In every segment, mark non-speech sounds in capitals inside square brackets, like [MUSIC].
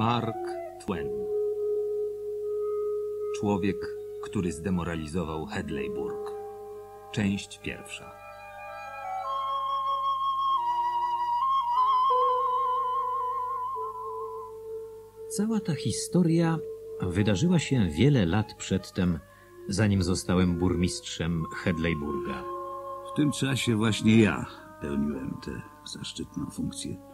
Mark Twain Człowiek, który zdemoralizował Hedleyburg Część pierwsza Cała ta historia wydarzyła się wiele lat przedtem, zanim zostałem burmistrzem Hedleyburga. W tym czasie właśnie ja pełniłem tę zaszczytną funkcję.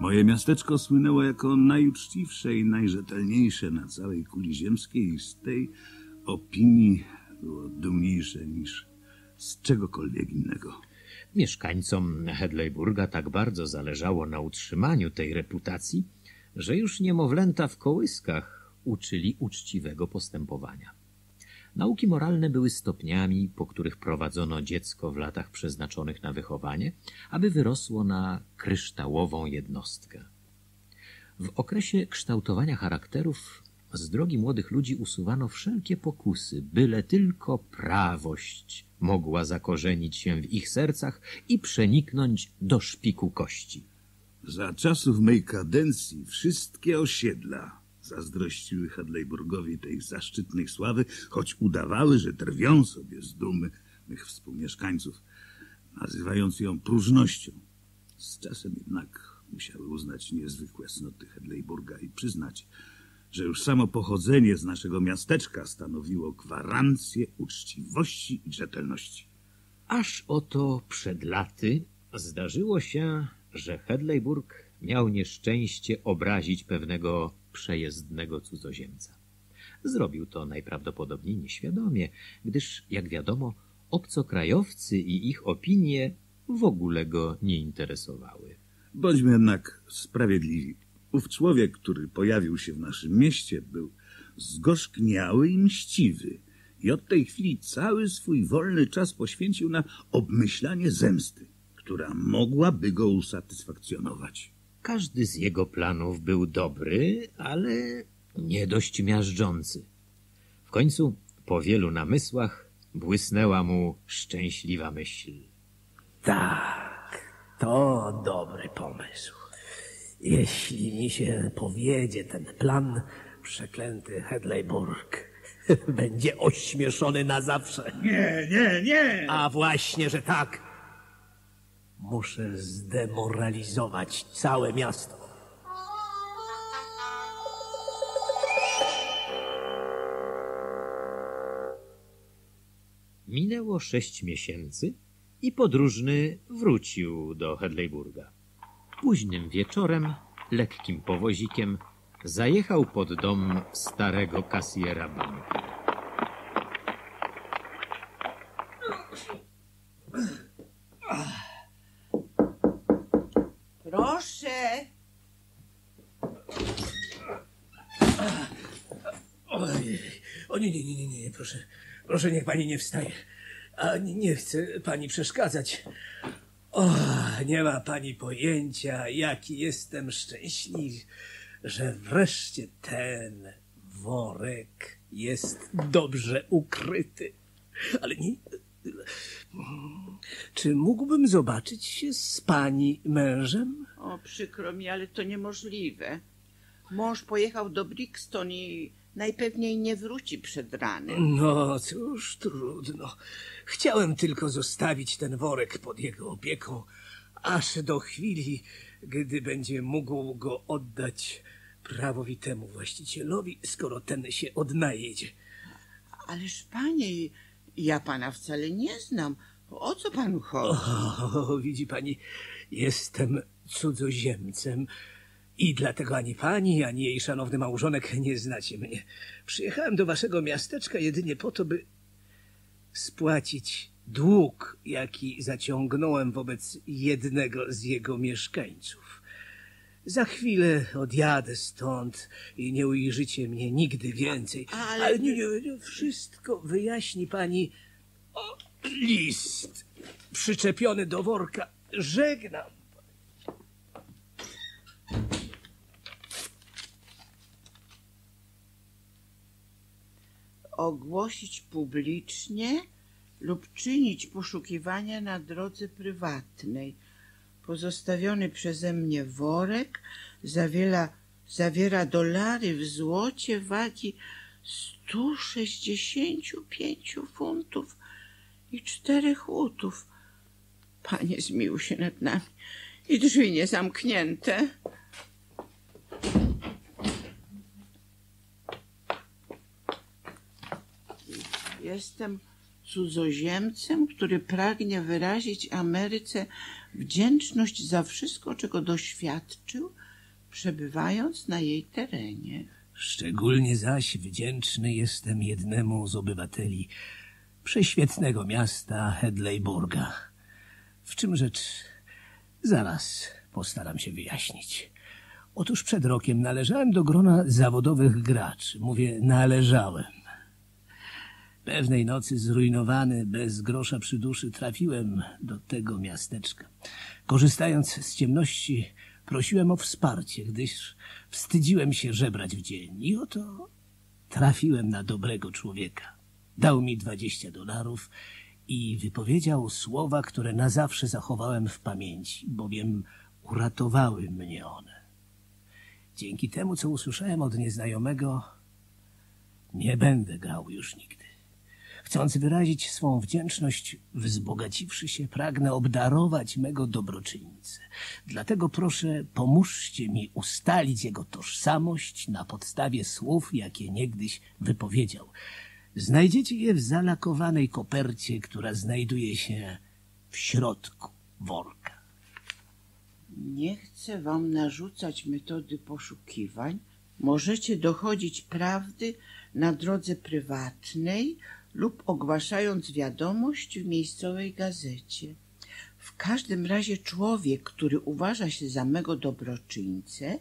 Moje miasteczko słynęło jako najuczciwsze i najrzetelniejsze na całej kuli ziemskiej i z tej opinii było dumniejsze niż z czegokolwiek innego. Mieszkańcom Hedleyburga tak bardzo zależało na utrzymaniu tej reputacji, że już niemowlęta w kołyskach uczyli uczciwego postępowania. Nauki moralne były stopniami, po których prowadzono dziecko w latach przeznaczonych na wychowanie, aby wyrosło na kryształową jednostkę. W okresie kształtowania charakterów z drogi młodych ludzi usuwano wszelkie pokusy, byle tylko prawość mogła zakorzenić się w ich sercach i przeniknąć do szpiku kości. Za czasów mej kadencji wszystkie osiedla zazdrościły Hadleyburgowi tej zaszczytnej sławy, choć udawały, że drwią sobie z dumy mych współmieszkańców, nazywając ją próżnością. Z czasem jednak musiały uznać niezwykłe cnoty Hedleyburga i przyznać, że już samo pochodzenie z naszego miasteczka stanowiło gwarancję uczciwości i rzetelności. Aż oto przed laty zdarzyło się, że Hedleyburg miał nieszczęście obrazić pewnego przejezdnego cudzoziemca. Zrobił to najprawdopodobniej nieświadomie, gdyż, jak wiadomo, obcokrajowcy i ich opinie w ogóle go nie interesowały. Bądźmy jednak sprawiedliwi. Ów człowiek, który pojawił się w naszym mieście, był zgorzkniały i mściwy i od tej chwili cały swój wolny czas poświęcił na obmyślanie zemsty, która mogłaby go usatysfakcjonować. Każdy z jego planów był dobry, ale nie dość miażdżący. W końcu, po wielu namysłach, błysnęła mu szczęśliwa myśl. Tak, to dobry pomysł. Jeśli mi się powiedzie ten plan, przeklęty Hedleyburg [LAUGHS] będzie ośmieszony na zawsze. Nie, nie, nie! A właśnie, że tak. Muszę zdemoralizować całe miasto. Minęło sześć miesięcy i podróżny wrócił do Hedleyburga. Późnym wieczorem, lekkim powozikiem, zajechał pod dom starego kasjera banku. Proszę. Ojej. O nie, nie, nie, nie, nie, proszę. Proszę, niech pani nie wstaje. A nie, nie chcę pani przeszkadzać. O, nie ma pani pojęcia, jaki jestem szczęśliwy, że wreszcie ten worek jest dobrze ukryty. Ale nie... Czy mógłbym zobaczyć się z pani mężem? O, przykro mi, ale to niemożliwe. Mąż pojechał do Brixton i najpewniej nie wróci przed ranem. No cóż, trudno. Chciałem tylko zostawić ten worek pod jego opieką, aż do chwili, gdy będzie mógł go oddać prawowitemu właścicielowi, skoro ten się odnajdzie. Ależ panie, ja pana wcale nie znam. O co panu chodzi? O, widzi pani, jestem cudzoziemcem i dlatego ani pani, ani jej szanowny małżonek nie znacie mnie. Przyjechałem do waszego miasteczka jedynie po to, by spłacić dług, jaki zaciągnąłem wobec jednego z jego mieszkańców. Za chwilę odjadę stąd i nie ujrzycie mnie nigdy więcej. A- ale- ale nie, nie, nie, wszystko wyjaśni pani. O, list przyczepiony do worka. Żegnam. Ogłosić publicznie lub czynić poszukiwania na drodze prywatnej. Pozostawiony przeze mnie worek zawiera zawiera dolary w złocie wagi 165 funtów i czterech łutów. Panie, zmiłuj się nad nami. I drzwi niezamknięte. Jestem cudzoziemcem, który pragnie wyrazić Ameryce wdzięczność za wszystko, czego doświadczył, przebywając na jej terenie. Szczególnie zaś wdzięczny jestem jednemu z obywateli prześwietnego miasta Hedleyburga. W czym rzecz? Zaraz postaram się wyjaśnić. Otóż przed rokiem należałem do grona zawodowych graczy. Mówię, należałem. Pewnej nocy zrujnowany, bez grosza przy duszy, trafiłem do tego miasteczka. Korzystając z ciemności, prosiłem o wsparcie, gdyż wstydziłem się żebrać w dzień. I oto trafiłem na dobrego człowieka. Dał mi dwadzieścia dolarów i wypowiedział słowa, które na zawsze zachowałem w pamięci, bowiem uratowały mnie one. Dzięki temu, co usłyszałem od nieznajomego, nie będę grał już nigdy. Chcąc wyrazić swą wdzięczność, wzbogaciwszy się, pragnę obdarować mego dobroczyńcę. Dlatego proszę, pomóżcie mi ustalić jego tożsamość na podstawie słów, jakie niegdyś wypowiedział. Znajdziecie je w zalakowanej kopercie, która znajduje się w środku worka. Nie chcę wam narzucać metody poszukiwań. Możecie dochodzić prawdy na drodze prywatnej lub ogłaszając wiadomość w miejscowej gazecie. W każdym razie człowiek, który uważa się za mego dobroczyńcę,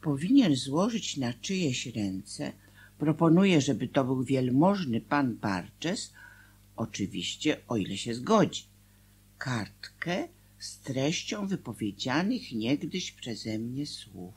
powinien złożyć na czyjeś ręce, proponuję, żeby to był wielmożny pan Barczes, oczywiście o ile się zgodzi, kartkę z treścią wypowiedzianych niegdyś przeze mnie słów.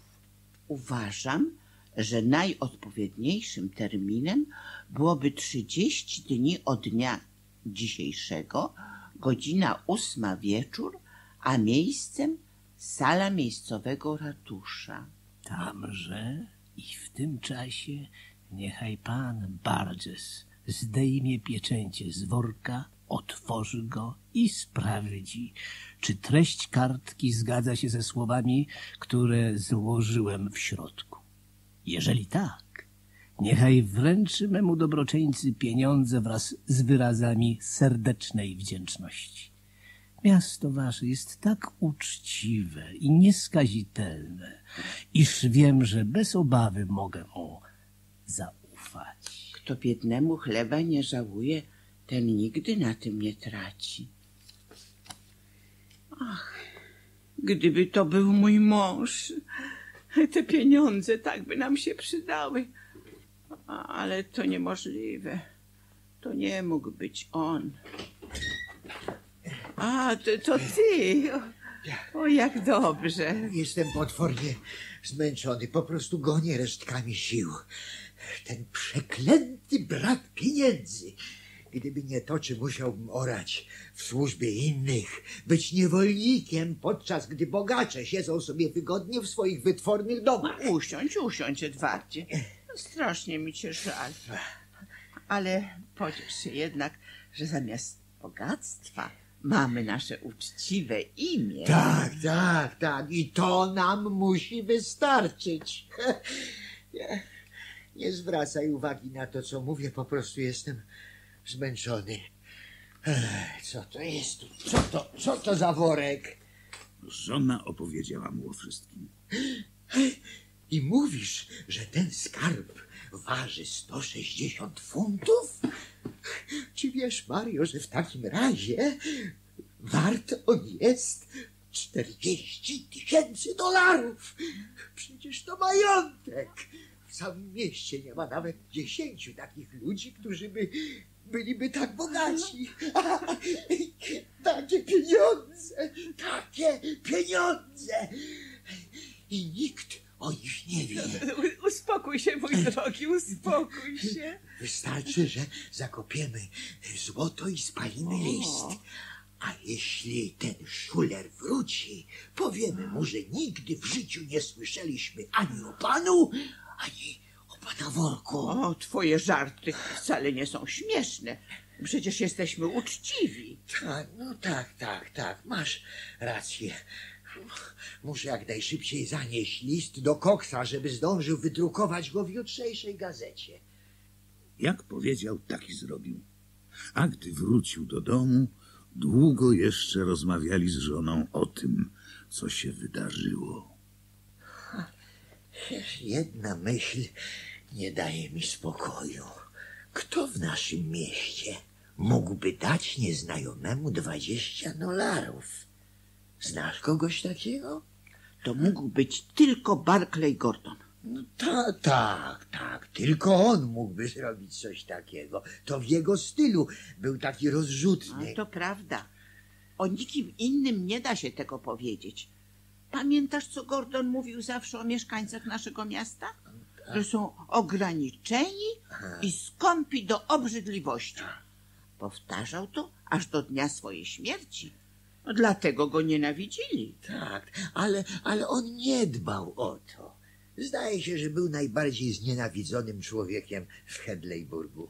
Uważam, że najodpowiedniejszym terminem byłoby 30 dni od dnia dzisiejszego, godzina ósma wieczór, a miejscem sala miejscowego ratusza. Tamże i w tym czasie niechaj pan Barges zdejmie pieczęcie z worka, otworzy go i sprawdzi, czy treść kartki zgadza się ze słowami, które złożyłem w środku. Jeżeli tak, niechaj wręczy memu dobroczyńcy pieniądze wraz z wyrazami serdecznej wdzięczności. Miasto wasze jest tak uczciwe i nieskazitelne, iż wiem, że bez obawy mogę mu zaufać. Kto biednemu chleba nie żałuje, ten nigdy na tym nie traci. Ach, gdyby to był mój mąż, te pieniądze tak by nam się przydały. Ale to niemożliwe. To nie mógł być on. A, to, to ty. O, o, jak dobrze. Jestem potwornie zmęczony, po prostu gonię resztkami sił. Ten przeklęty brak pieniędzy. Gdyby nie to, czy musiałbym orać w służbie innych, być niewolnikiem, podczas gdy bogacze siedzą sobie wygodnie w swoich wytwornych domach. Usiądź, usiądź, Edwardzie. Strasznie mi cię żal. Ale podziel się jednak, że zamiast bogactwa mamy nasze uczciwe imię. Tak, tak, tak. I to nam musi wystarczyć. [LAUGHS] Nie, nie zwracaj uwagi na to, co mówię, po prostu jestem zmęczony. Co to jest? Co to, co to za worek? Żona opowiedziała mu o wszystkim. [LAUGHS] I mówisz, że ten skarb waży 160 funtów? Czy wiesz, Mario, że w takim razie wart on jest 40 tysięcy dolarów? Przecież to majątek. W całym mieście nie ma nawet dziesięciu takich ludzi, którzy by byliby tak bogaci. [LAUGHS] Takie pieniądze, takie pieniądze. I nikt nie [LAUGHS] wie. Uspokój się, mój drogi, uspokój się. Wystarczy, że zakopiemy złoto i spalimy list. A jeśli ten szuler wróci, powiemy mu, że nigdy w życiu nie słyszeliśmy ani o panu, ani o pana worku. O, twoje żarty wcale nie są śmieszne. Przecież jesteśmy uczciwi. Tak, no tak, tak, tak, masz rację. Muszę jak najszybciej zanieść list do Koksa, żeby zdążył wydrukować go w jutrzejszej gazecie. Jak powiedział, tak i zrobił. A gdy wrócił do domu, długo jeszcze rozmawiali z żoną o tym, co się wydarzyło. Jedna myśl nie daje mi spokoju. Kto w naszym mieście mógłby dać nieznajomemu dwadzieścia dolarów? Znasz kogoś takiego? To mógł być tylko Barclay Gordon. No tak, tak, tak. Tylko on mógłby zrobić coś takiego. To w jego stylu był taki rozrzutny. A to prawda. O nikim innym nie da się tego powiedzieć. Pamiętasz, co Gordon mówił zawsze o mieszkańcach naszego miasta? Że są ograniczeni i skąpi do obrzydliwości. Powtarzał to aż do dnia swojej śmierci. No, Dlatego go nienawidzili. Tak, ale, ale on nie dbał o to. Zdaje się, że był najbardziej znienawidzonym człowiekiem w Hedleyburgu.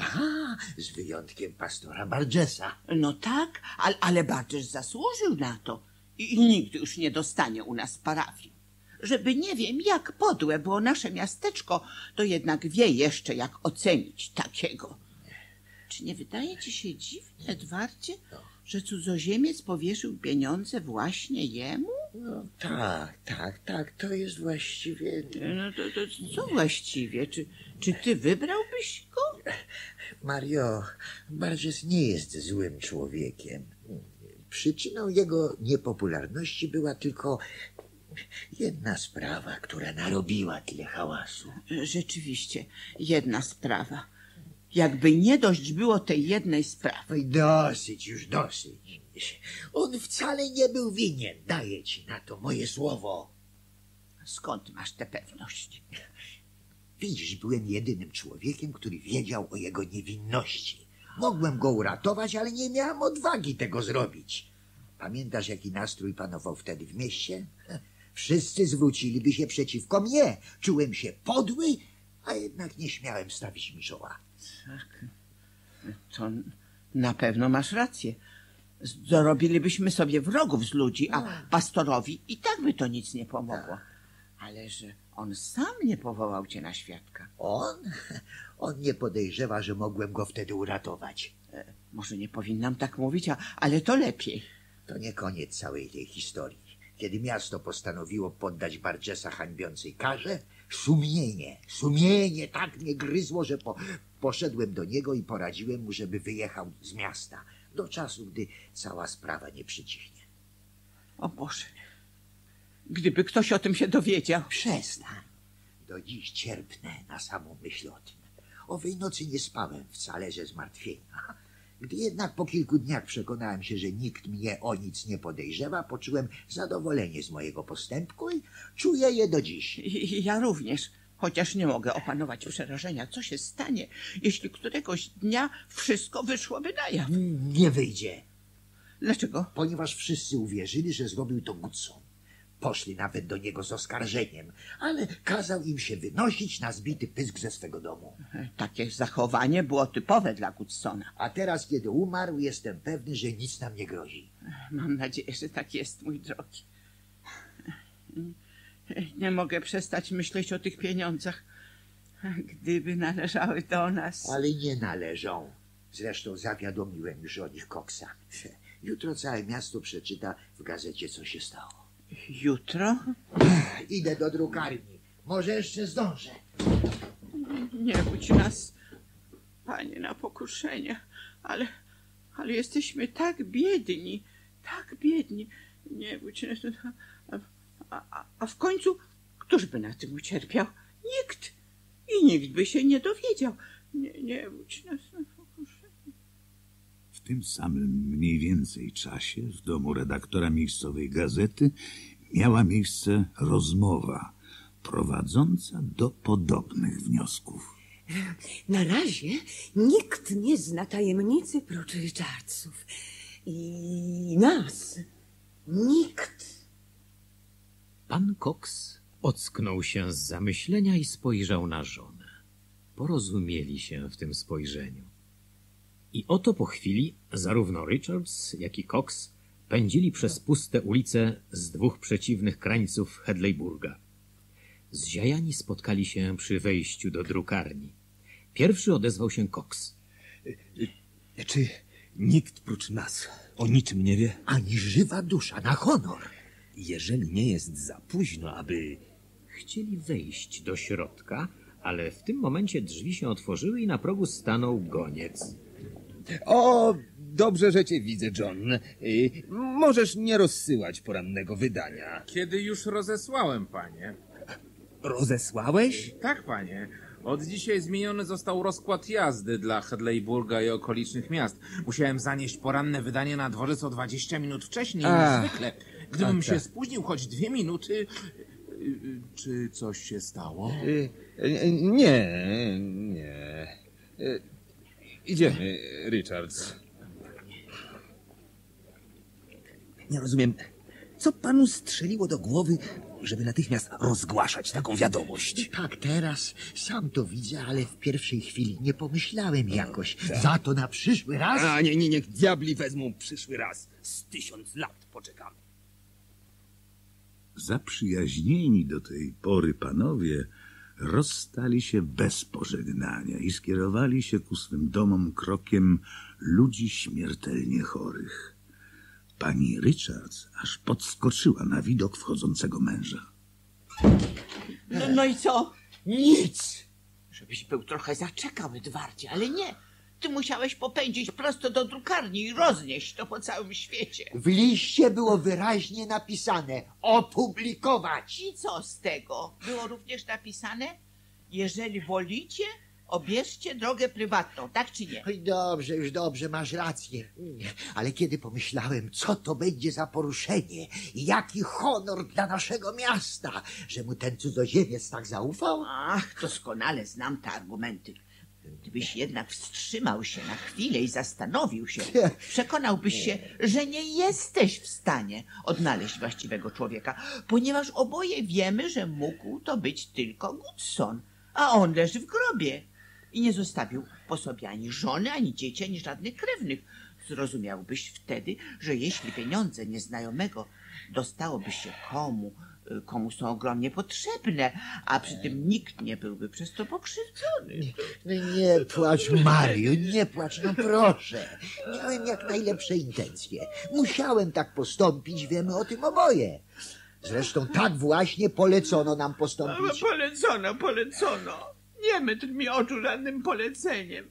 Aha, [LAUGHS] z wyjątkiem pastora Bargesa. No tak, ale, ale Barczysz zasłużył na to i, i nigdy już nie dostanie u nas parafii. Żeby nie wiem, jak podłe było nasze miasteczko, to jednak wie jeszcze, jak ocenić takiego. Czy nie wydaje ci się dziwnie, Edwardzie, że cudzoziemiec powierzył pieniądze właśnie jemu? No tak, tak, tak, to jest właściwie... No to, to co właściwie? Czy, czy ty wybrałbyś go? Mario, Barges nie jest złym człowiekiem. Przyczyną jego niepopularności była tylko jedna sprawa, która narobiła tyle hałasu. Rzeczywiście, jedna sprawa. Jakby nie dość było tej jednej sprawy. Dosyć, już dosyć. On wcale nie był winien, daję ci na to moje słowo. Skąd masz tę pewność? Widzisz, byłem jedynym człowiekiem, który wiedział o jego niewinności. Mogłem go uratować, ale nie miałem odwagi tego zrobić. Pamiętasz, jaki nastrój panował wtedy w mieście? Wszyscy zwróciliby się przeciwko mnie. Czułem się podły, a jednak nie śmiałem stawić mi czoła. To na pewno masz rację. Zrobilibyśmy sobie wrogów z ludzi, a pastorowi i tak by to nic nie pomogło. Ale że on sam nie powołał cię na świadka. On? [LAUGHS] On nie podejrzewa, że mogłem go wtedy uratować. E, Może nie powinnam tak mówić, a, ale to lepiej. To nie koniec całej tej historii. Kiedy miasto postanowiło poddać Bargesa hańbiącej karze, sumienie, sumienie tak mnie gryzło, że po, poszedłem do niego i poradziłem mu, żeby wyjechał z miasta do czasu, gdy cała sprawa nie przycichnie. O Boże. Gdyby ktoś o tym się dowiedział. Przestań. Do dziś cierpnę na samą myśl o tym. Owej nocy nie spałem wcale ze zmartwienia. Gdy jednak po kilku dniach przekonałem się, że nikt mnie o nic nie podejrzewa, poczułem zadowolenie z mojego postępku i czuję je do dziś. Ja również, chociaż nie mogę opanować przerażenia. Co się stanie, jeśli któregoś dnia wszystko wyszłoby na jaw? Nie wyjdzie, Dlaczego? ponieważ wszyscy uwierzyli, że zrobił to Goodson. Poszli nawet do niego z oskarżeniem, ale kazał im się wynosić na zbity pysk ze swego domu. Takie zachowanie było typowe dla Goodsona. A teraz, kiedy umarł, jestem pewny, że nic nam nie grozi. Mam nadzieję, że tak jest, mój drogi. Nie mogę przestać myśleć o tych pieniądzach. Gdyby należały do nas. Ale nie należą. Zresztą zawiadomiłem już o nich Koksa. Jutro całe miasto przeczyta w gazecie, co się stało. Jutro? Idę do drukarni. Może jeszcze zdążę. Nie budź nas, panie, na pokuszenie. Ale, ale jesteśmy tak biedni, tak biedni. Nie budź nas. A, a, a w końcu, któż by na tym ucierpiał? Nikt. I nikt by się nie dowiedział. Nie, nie budź nas na pokuszenie. W tym samym mniej więcej czasie w domu redaktora miejscowej gazety miała miejsce rozmowa prowadząca do podobnych wniosków. Na razie nikt nie zna tajemnicy prócz Richardsów. i nas. Nikt. Pan Cox ocknął się z zamyślenia i spojrzał na żonę. Porozumieli się w tym spojrzeniu. I oto po chwili zarówno Richards, jak i Cox pędzili przez puste ulice z dwóch przeciwnych krańców Hedleyburga. Zziajani spotkali się przy wejściu do drukarni. Pierwszy odezwał się Cox. Czy nikt prócz nas o niczym nie wie? Ani żywa dusza na honor. Jeżeli nie jest za późno, aby... Chcieli wejść do środka, ale w tym momencie drzwi się otworzyły i na progu stanął goniec. O, dobrze, że cię widzę, John. Y, możesz nie rozsyłać porannego wydania. Kiedy już rozesłałem, panie. Rozesłałeś? Tak, panie. Od dzisiaj zmieniony został rozkład jazdy dla Hedleyburga i okolicznych miast. Musiałem zanieść poranne wydanie na dworzec o 20 minut wcześniej niż zwykle. Gdybym A, się tak. spóźnił choć dwie minuty... y, y, Czy coś się stało? Y, nie, nie. Idziemy, Richards. Nie rozumiem, co panu strzeliło do głowy, żeby natychmiast rozgłaszać taką wiadomość? Tak, teraz sam to widzę, ale w pierwszej chwili nie pomyślałem jakoś. Za to na przyszły raz... A, nie, nie, niech diabli wezmą przyszły raz. Z tysiąc lat poczekamy. Zaprzyjaźnieni do tej pory panowie rozstali się bez pożegnania i skierowali się ku swym domom krokiem ludzi śmiertelnie chorych. Pani Richards aż podskoczyła na widok wchodzącego męża. No, no i co? Nic. Żebyś był trochę zaczekał, Edwardzie, ale nie. Ty musiałeś popędzić prosto do drukarni i roznieść to po całym świecie. W liście było wyraźnie napisane opublikować. I co z tego? Było również napisane, jeżeli wolicie, obierzcie drogę prywatną, tak czy nie? Oj, dobrze, już dobrze, masz rację. Ale kiedy pomyślałem, co to będzie za poruszenie i jaki honor dla naszego miasta, że mu ten cudzoziemiec tak zaufał? Ach, doskonale znam te argumenty. Gdybyś jednak wstrzymał się na chwilę i zastanowił się, przekonałbyś się, że nie jesteś w stanie odnaleźć właściwego człowieka, ponieważ oboje wiemy, że mógł to być tylko Goodson, a on leży w grobie i nie zostawił po sobie ani żony, ani dzieci, ani żadnych krewnych. Zrozumiałbyś wtedy, że jeśli pieniądze nieznajomego dostałoby się komu, y, komu są ogromnie potrzebne, a przy tym nikt nie byłby przez to pokrzywdzony. No nie płacz, Mariu, nie płacz, no proszę. Miałem jak najlepsze intencje. Musiałem tak postąpić, wiemy o tym oboje. Zresztą tak właśnie polecono nam postąpić. Polecono, polecono. Nie myt mi oczu żadnym poleceniem.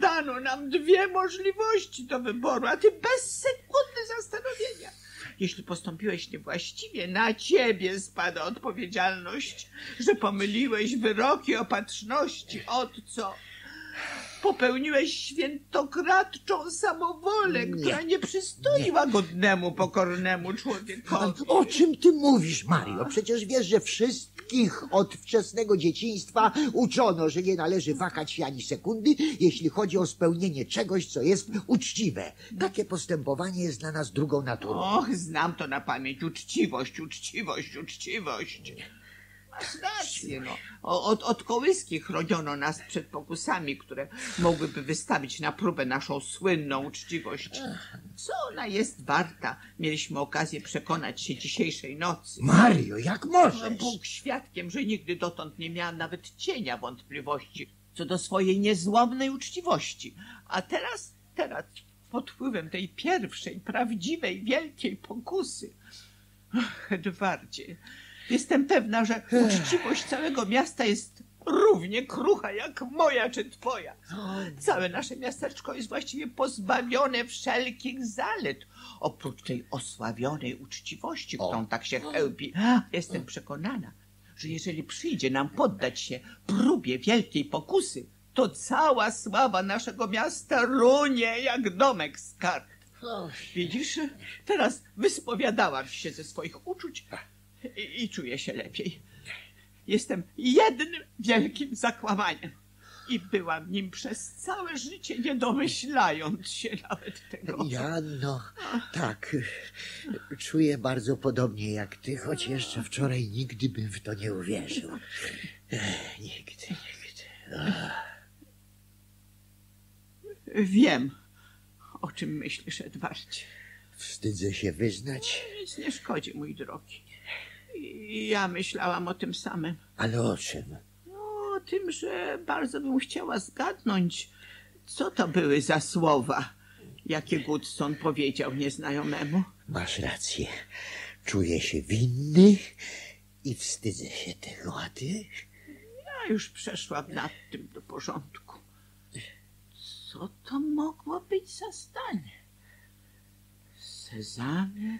Dano nam dwie możliwości do wyboru, a ty bez sekundy zastanowienia. Jeśli postąpiłeś niewłaściwie, na ciebie spada odpowiedzialność, że pomyliłeś wyroki opatrzności. Od co? Popełniłeś świętokradczą samowolę, która nie przystoi łagodnemu, pokornemu człowiekowi. O czym ty mówisz, Mario? Przecież wiesz, że wszystkich od wczesnego dzieciństwa uczono, że nie należy wahać się ani sekundy, jeśli chodzi o spełnienie czegoś, co jest uczciwe. Takie postępowanie jest dla nas drugą naturą. Och, znam to na pamięć. Uczciwość, uczciwość, uczciwość. Masz rację, no. Od, od kołyski chroniono nas przed pokusami, które mogłyby wystawić na próbę naszą słynną uczciwość. Co ona jest warta? Mieliśmy okazję przekonać się dzisiejszej nocy. Mario, jak możesz? Bóg świadkiem, że nigdy dotąd nie miałam nawet cienia wątpliwości co do swojej niezłomnej uczciwości. A teraz, teraz, pod wpływem tej pierwszej, prawdziwej, wielkiej pokusy. Ach, Edwardzie, jestem pewna, że uczciwość całego miasta jest równie krucha jak moja czy twoja. Całe nasze miasteczko jest właściwie pozbawione wszelkich zalet, oprócz tej osławionej uczciwości, którą tak się chełpi. Jestem przekonana, że jeżeli przyjdzie nam poddać się próbie wielkiej pokusy, to cała sława naszego miasta runie jak domek z kart. Widzisz, teraz wyspowiadałam się ze swoich uczuć i, i czuję się lepiej. Jestem jednym wielkim zakłamaniem. I byłam nim przez całe życie, nie domyślając się nawet tego. Ja, no, tak. Czuję bardzo podobnie jak ty, choć jeszcze wczoraj nigdy bym w to nie uwierzył. Ech, Nigdy, nigdy. Wiem, o czym myślisz, Edwardzie. Wstydzę się wyznać, Nic nie szkodzi, mój drogi. I Ja myślałam o tym samym. ale o czym? No, o tym, że bardzo bym chciała zgadnąć, co to były za słowa, jakie Goodson powiedział nieznajomemu. Masz rację. Czuję się winny i wstydzę się tego, a ty? Ja już przeszłam nad tym do porządku. Co to mogło być za zdanie? Sezamie,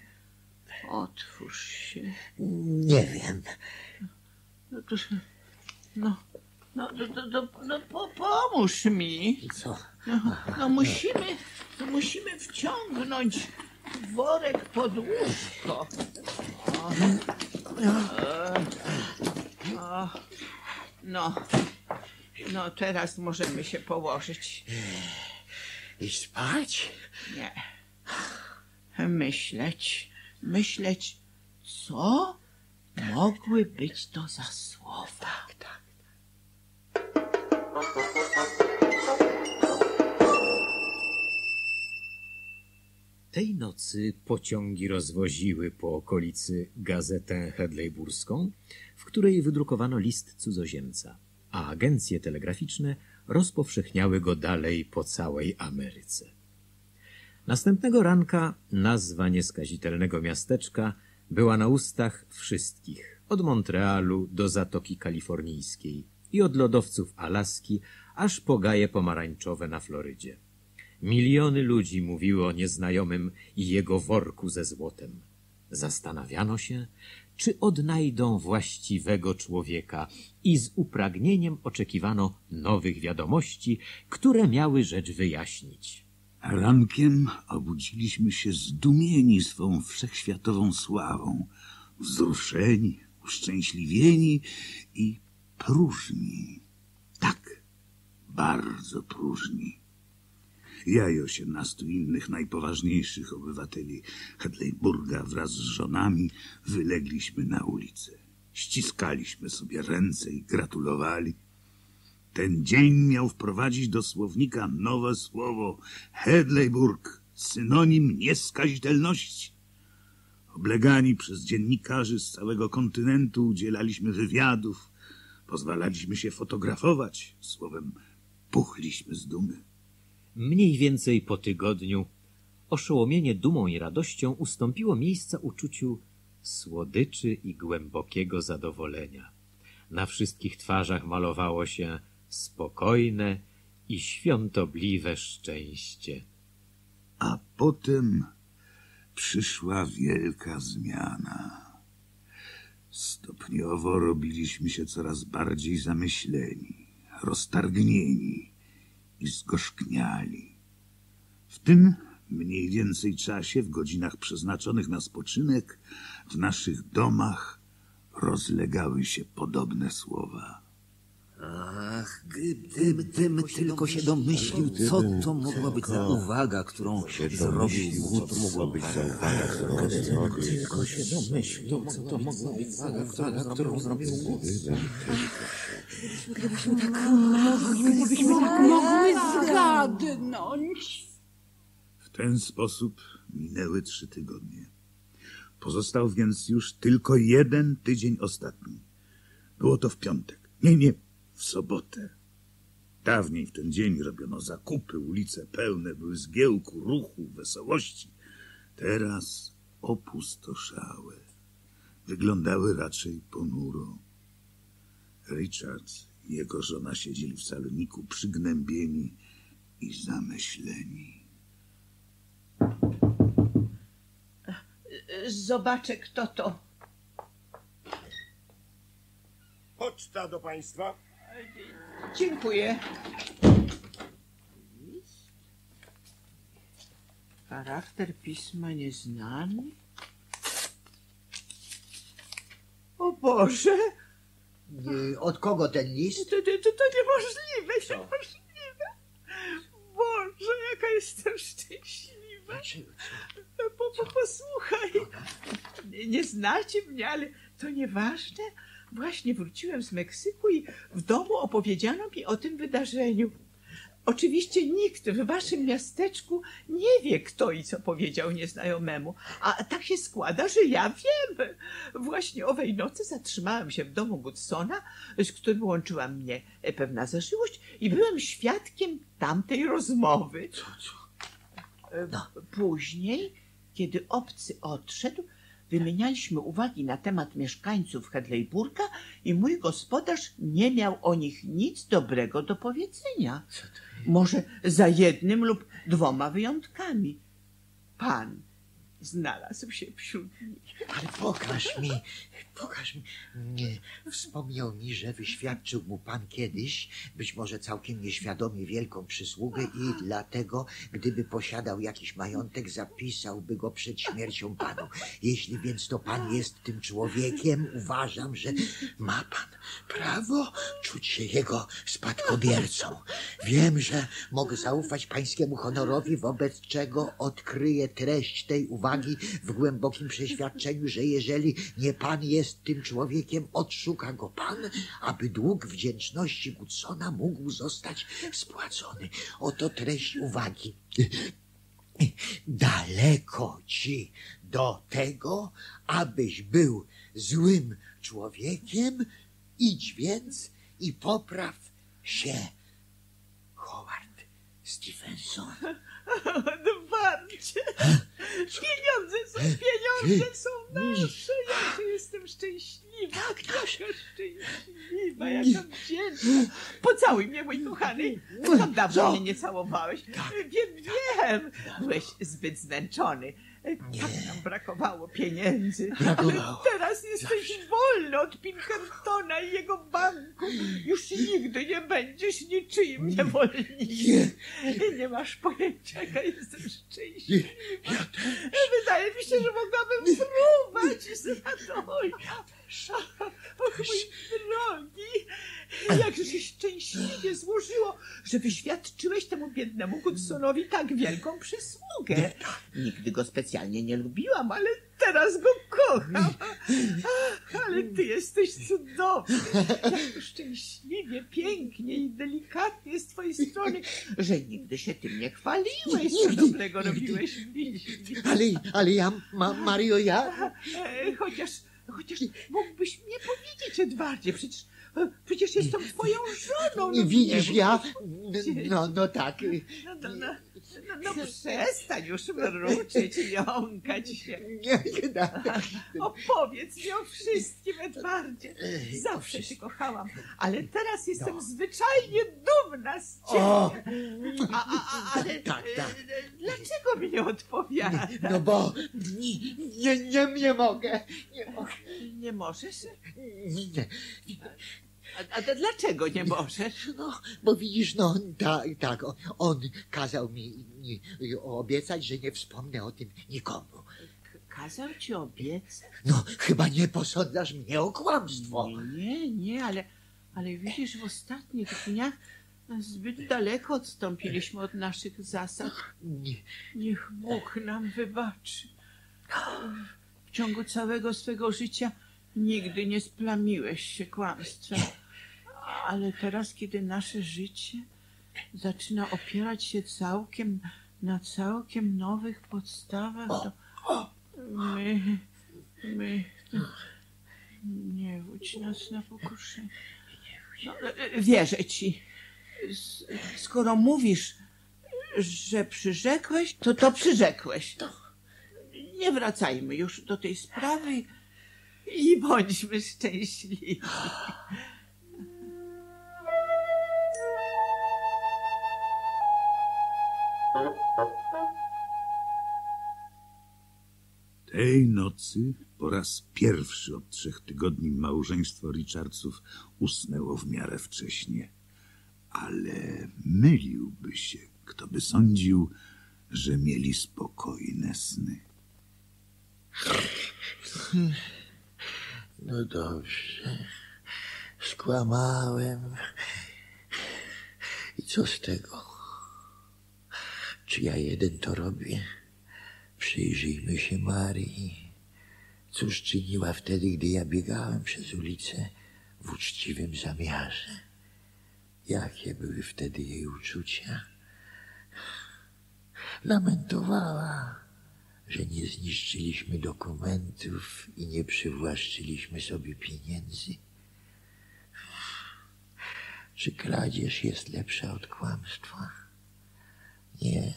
otwórz się. Nie wiem. No, to, no, no, no, no, no, no po, pomóż mi. Co? No, no musimy, no musimy wciągnąć worek pod łóżko. O, e, o, no, no teraz możemy się położyć. I spać? Nie. Myśleć, myśleć, co mogły być to za słowa. Tak, tak. Tej nocy pociągi rozwoziły po okolicy gazetę hedlejburską, w której wydrukowano list cudzoziemca, a agencje telegraficzne rozpowszechniały go dalej po całej Ameryce. Następnego ranka nazwa nieskazitelnego miasteczka była na ustach wszystkich, od Montrealu do Zatoki Kalifornijskiej i od lodowców Alaski aż po gaje pomarańczowe na Florydzie. Miliony ludzi mówiły o nieznajomym i jego worku ze złotem. Zastanawiano się, czy odnajdą właściwego człowieka i z upragnieniem oczekiwano nowych wiadomości, które miały rzecz wyjaśnić. Rankiem obudziliśmy się zdumieni swą wszechświatową sławą, wzruszeni, uszczęśliwieni i próżni. Tak, bardzo próżni. Ja i osiemnastu innych najpoważniejszych obywateli Hedleyburga wraz z żonami wylegliśmy na ulicę. Ściskaliśmy sobie ręce i gratulowali. Ten dzień miał wprowadzić do słownika nowe słowo Hedleyburg, synonim nieskazitelności. Oblegani przez dziennikarzy z całego kontynentu udzielaliśmy wywiadów, pozwalaliśmy się fotografować, słowem puchliśmy z dumy. Mniej więcej po tygodniu oszołomienie dumą i radością ustąpiło miejsca uczuciu słodyczy i głębokiego zadowolenia. Na wszystkich twarzach malowało się spokojne i świątobliwe szczęście. A potem przyszła wielka zmiana. Stopniowo robiliśmy się coraz bardziej zamyśleni, roztargnieni i zgorzkniali. W tym mniej więcej czasie, w godzinach przeznaczonych na spoczynek, w naszych domach rozlegały się podobne słowa. Ach, gdybym tylko się domyślił, co to mogła być za uwaga, którą zrobił Wood. To mogła być za uwaga, którą tylko się domyślił, co to mogła być za uwaga, którą zrobił Wood. Gdybyśmy tak mogły zgadnąć. W ten sposób minęły trzy tygodnie. Pozostał więc już tylko jeden tydzień ostatni. Było to w piątek. Nie, nie, w sobotę. Dawniej w ten dzień robiono zakupy, ulice pełne były zgiełku, ruchu, wesołości. Teraz opustoszałe. Wyglądały raczej ponuro. Richard i jego żona siedzieli w saloniku przygnębieni i zamyśleni. Zobaczę, kto to. Poczta do państwa. Dziękuję. Charakter pisma nieznany? O Boże! y, od kogo ten list? To, to, to, to niemożliwe, niemożliwe. Boże, jaka jestem szczęśliwa. Dlaczego? Po, po, posłuchaj. Nie, nie znacie mnie, ale to nieważne. Właśnie wróciłem z Meksyku i w domu opowiedziano mi o tym wydarzeniu. Oczywiście nikt w waszym miasteczku nie wie, kto i co powiedział nieznajomemu. A tak się składa, że ja wiem. Właśnie owej nocy zatrzymałem się w domu Goodsona, z którym łączyła mnie pewna zażyłość i byłem świadkiem tamtej rozmowy. E, Później, kiedy obcy odszedł, wymienialiśmy uwagi na temat mieszkańców Hedleyburga i mój gospodarz nie miał o nich nic dobrego do powiedzenia. Może za jednym lub dwoma wyjątkami. Pan znalazł się wśród nich. Ale pokaż mi, pokaż mi. Nie, wspomniał mi, że wyświadczył mu pan kiedyś, być może całkiem nieświadomie, wielką przysługę i dlatego, gdyby posiadał jakiś majątek, zapisałby go przed śmiercią panu. Jeśli więc to pan jest tym człowiekiem, uważam, że ma pan prawo czuć się jego spadkobiercą. Wiem, że mogę zaufać pańskiemu honorowi, wobec czego odkryję treść tej uwagi w głębokim przeświadczeniu, że jeżeli nie pan jest tym człowiekiem, odszuka go pan, aby dług wdzięczności Goodsona mógł zostać spłacony. Oto treść uwagi. Daleko ci do tego, abyś był złym człowiekiem, idź więc i popraw się. Howard Stevenson. Odwarcie. Pieniądze są, pieniądze są nasze. Ja jestem szczęśliwa. Jaka szczęśliwa, jaka wdzięczna. Pocałuj mnie, mój kochany. Tam dawno mnie nie całowałeś. Wiem, wiem. Byłeś zbyt zmęczony. Tak nam brakowało pieniędzy. Brakowało. Ale teraz jesteś wolny od Pinkertona i jego banku. Już nigdy nie będziesz niczyim niewolnikiem. Nie masz pojęcia, jaka jestem szczęśliwa. Wydaje mi się, że mogłabym fruwać z radością. Och, mój drogi, jakże się szczęśliwie złożyło, że wyświadczyłeś temu biednemu Goodsonowi tak wielką przysługę. Nigdy go specjalnie nie lubiłam, ale teraz go kocham. Ale ty jesteś cudowny. Jak szczęśliwie, pięknie i delikatnie z twojej strony, że nigdy się tym nie chwaliłeś, co dobrego robiłeś. Ale, ale ja, ma, Mario, ja... E, Chociaż, chociaż mógłbyś mnie powiedzieć, Edwardzie, przecież, e, przecież jestem twoją żoną. No widzisz, ja... No, no tak. No, no, no, no, no przestań już mruczyć i jąkać się. Opowiedz mi o wszystkim, Edwardzie. Zawsze cię kochałam, ale teraz jestem zwyczajnie dumna z ciebie. O! A, a, a, ale Tak, tak. e, dlaczego mi nie odpowiadasz? No bo nie, nie, nie, nie mogę. Nie mogę. Nie możesz? Nie, nie. A, a dlaczego nie możesz? No, bo widzisz, no tak, tak, on, on kazał mi mi obiecać, że nie wspomnę o tym nikomu. Kazał ci obiecać? No, chyba nie posądzasz mnie o kłamstwo. Nie, nie, ale, ale widzisz, w ostatnich dniach zbyt daleko odstąpiliśmy od naszych zasad. Nie, Niech Bóg nam wybaczy. W ciągu całego swego życia nigdy nie splamiłeś się kłamstwem. Ale teraz, kiedy nasze życie zaczyna opierać się całkiem na całkiem nowych podstawach, to my, my, nie wódź nas na pokuszenie. No, e, wierzę ci. Skoro mówisz, że przyrzekłeś, to to przyrzekłeś. Nie wracajmy już do tej sprawy i- i bądźmy szczęśliwi. Tej nocy po raz pierwszy od trzech tygodni małżeństwo Richardsów usnęło w miarę wcześnie. Ale myliłby się, kto by sądził, że mieli spokojne sny. no dobrze. Skłamałem. I co z tego? Czy ja jeden to robię? Przyjrzyjmy się Marii. Cóż czyniła wtedy, gdy ja biegałem przez ulicę w uczciwym zamiarze? Jakie były wtedy jej uczucia? Lamentowała, że nie zniszczyliśmy dokumentów i nie przywłaszczyliśmy sobie pieniędzy. Czy kradzież jest lepsza od kłamstwa? Nie.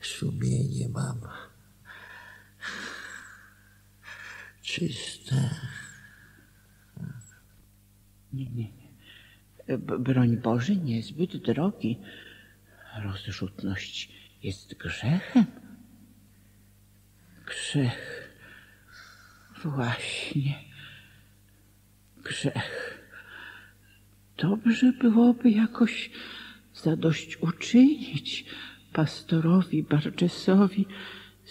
Sumienie mam czyste. Nie, nie, broń Boże, niezbyt drogi. Rozrzutność jest grzechem. Grzech. Właśnie. Grzech. Dobrze byłoby jakoś zadośćuczynić pastorowi Barczesowi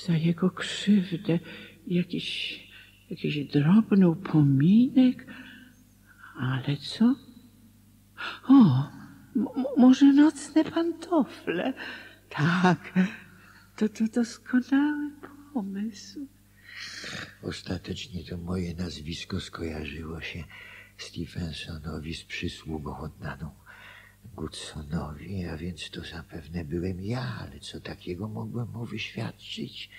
za jego krzywdę. Jakiś, jakiś drobny upominek. Ale co? O, może nocne pantofle. Tak, to to doskonały pomysł. Ostatecznie to moje nazwisko skojarzyło się Stephensonowi z przysługą oddaną Goodsonowi, a więc to zapewne byłem ja, ale co takiego mogłem mu wyświadczyć?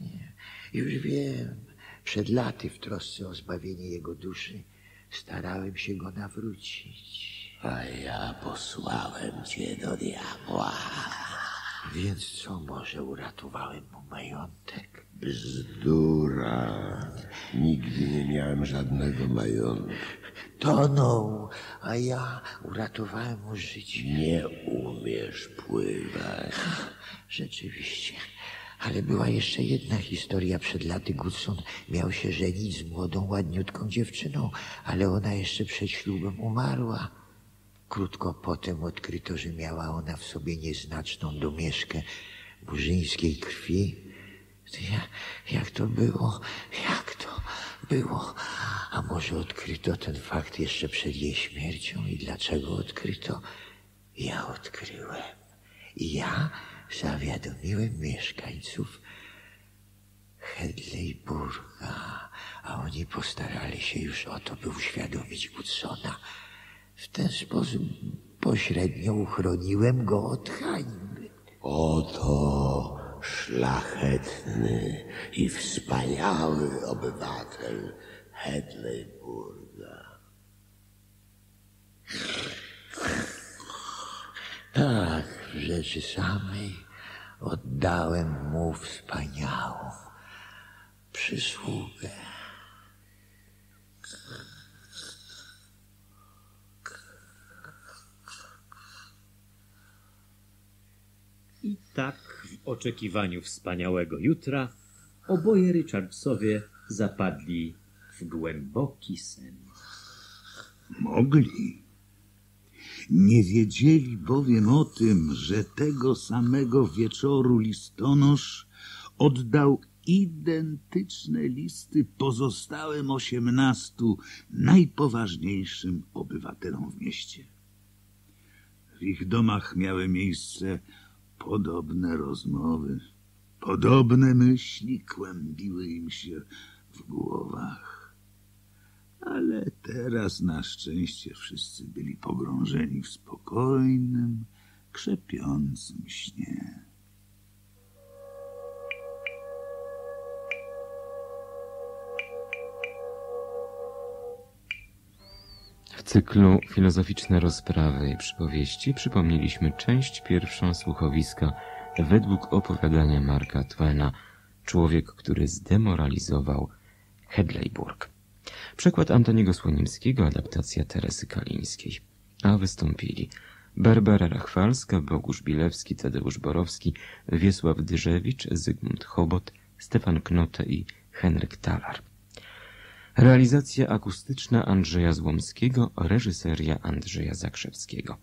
Nie. Już wiem, przed laty w trosce o zbawienie jego duszy starałem się go nawrócić. A ja posłałem cię do diabła. Więc co może uratowałem mu majątek? Bzdura. Nigdy nie miałem żadnego majątku. Tonął, a ja uratowałem mu życie. Nie umiesz pływać. Rzeczywiście. Ale była jeszcze jedna historia. Przed laty Goodson miał się żenić z młodą, ładniutką dziewczyną, ale ona jeszcze przed ślubem umarła. Krótko potem odkryto, że miała ona w sobie nieznaczną domieszkę murzyńskiej krwi. Ja, jak to było? Jak to było? A może odkryto ten fakt jeszcze przed jej śmiercią i dlaczego odkryto? Ja odkryłem. Ja zawiadomiłem mieszkańców Hedleyburga, a oni postarali się już o to, by uświadomić Goodsona. W ten sposób pośrednio uchroniłem go od hańby. Oto szlachetny i wspaniały obywatel Hedleyburga. Tak, w rzeczy samej oddałem mu wspaniałą przysługę. I tak w oczekiwaniu wspaniałego jutra oboje Richardsowie zapadli w głęboki sen. Mogli. Nie wiedzieli bowiem o tym, że tego samego wieczoru listonosz oddał identyczne listy pozostałym osiemnastu najpoważniejszym obywatelom w mieście. W ich domach miały miejsce podobne rozmowy, podobne myśli kłębiły im się w głowach. Ale teraz na szczęście wszyscy byli pogrążeni w spokojnym, krzepiącym śnie. W cyklu Filozoficzne rozprawy i przypowieści przypomnieliśmy część pierwszą słuchowiska według opowiadania Marka Twena Człowiek, który zdemoralizował Hedleyburg. Przekład Antoniego Słonimskiego, adaptacja Teresy Kalińskiej. A wystąpili Barbara Rachwalska, Bogusz Bilewski, Tadeusz Borowski, Wiesław Dyżewicz, Zygmunt Chobot, Stefan Knote i Henryk Talar. Realizacja akustyczna Andrzeja Złomskiego, reżyseria Andrzeja Zakrzewskiego.